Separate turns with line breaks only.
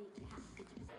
body you.